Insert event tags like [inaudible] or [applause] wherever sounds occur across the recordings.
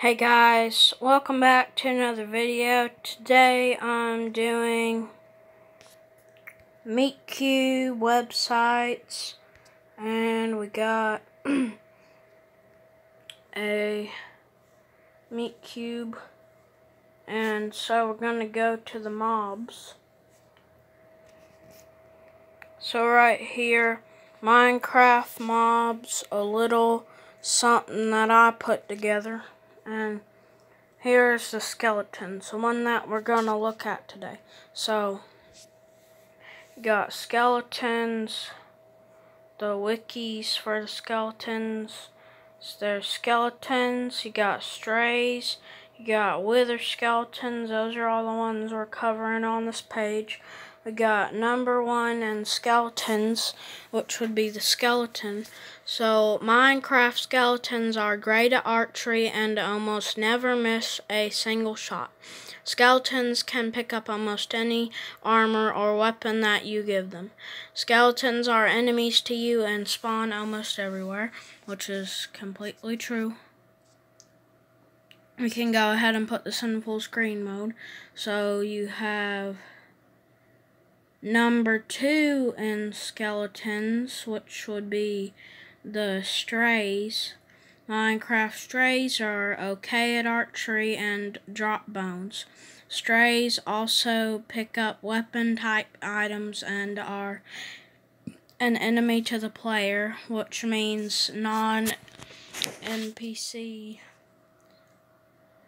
Hey guys, welcome back to another video. Today I'm doing MeetCube websites and we got [clears throat] a MeetCube and so we're going to go to the mobs. So right here, Minecraft mobs, a little something that I put together. And here's the skeletons, the one that we're going to look at today. So, you got skeletons, the wikis for the skeletons. So there's skeletons, you got strays, you got wither skeletons. Those are all the ones we're covering on this page. We got number one and skeletons, which would be the skeleton. So Minecraft skeletons are great at archery and almost never miss a single shot. Skeletons can pick up almost any armor or weapon that you give them. Skeletons are enemies to you and spawn almost everywhere, which is completely true. We can go ahead and put this in full screen mode. So you have number two in skeletons, which would be the strays. Minecraft strays are okay at archery and drop bones. Strays also pick up weapon type items and are an enemy to the player, which means non NPC,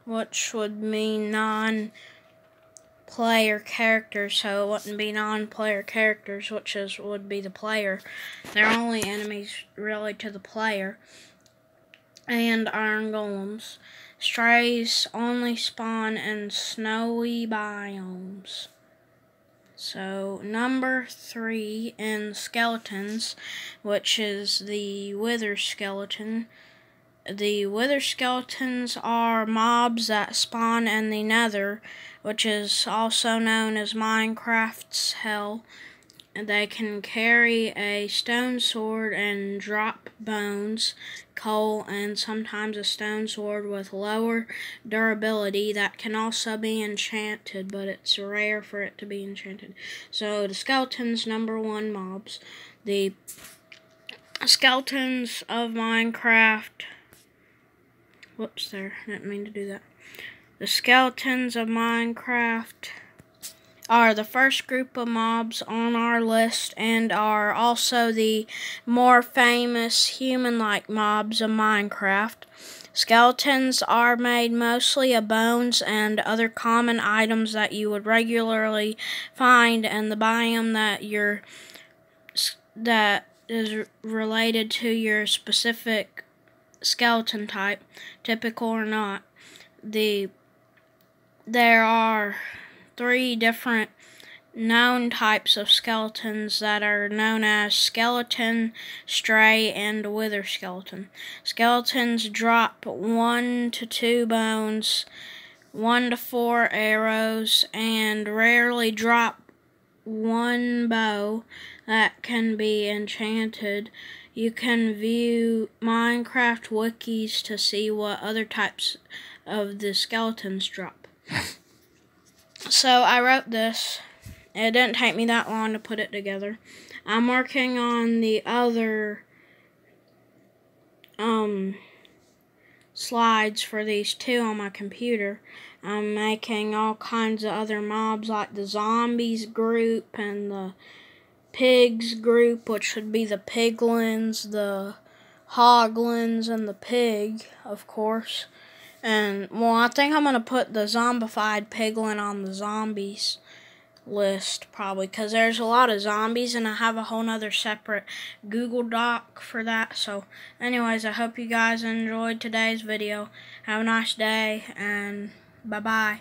which would mean non player characters, so it wouldn't be non-player characters, which is would be the player. They're only enemies really to the player. And iron golems. Strays only spawn in snowy biomes. So, number three in skeletons, which is the wither skeleton. The wither skeletons are mobs that spawn in the nether which is also known as Minecraft's Hell. They can carry a stone sword and drop bones, coal, and sometimes a stone sword with lower durability that can also be enchanted, but it's rare for it to be enchanted. So the skeletons, number one mobs. The skeletons of Minecraft. Whoops, there. I didn't mean to do that. The skeletons of Minecraft are the first group of mobs on our list and are also the more famous human-like mobs of Minecraft. Skeletons are made mostly of bones and other common items that you would regularly find in the biome that you're that is related to your specific skeleton type, typical or not. The there are three different known types of skeletons that are known as skeleton, stray, and wither skeleton. Skeletons drop one to two bones, one to four arrows, and rarely drop one bow that can be enchanted. You can view Minecraft wikis to see what other types of the skeletons drop [laughs] so I wrote this. It didn't take me that long to put it together. I'm working on the other um slides for these two on my computer. I'm making all kinds of other mobs like the zombies group and the pigs group, which would be the piglins, the hoglins, and the pig, of course. And, well, I think I'm going to put the zombified piglin on the zombies list, probably, because there's a lot of zombies, and I have a whole nother separate Google Doc for that. So, anyways, I hope you guys enjoyed today's video. Have a nice day, and bye-bye.